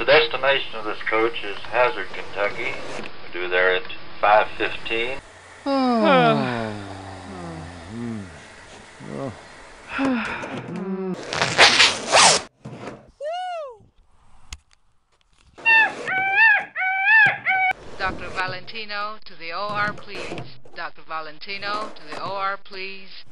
The destination of this coach is Hazard, Kentucky. We do there at 5.15. Dr. Valentino to the OR, please. Dr. Valentino to the OR, please.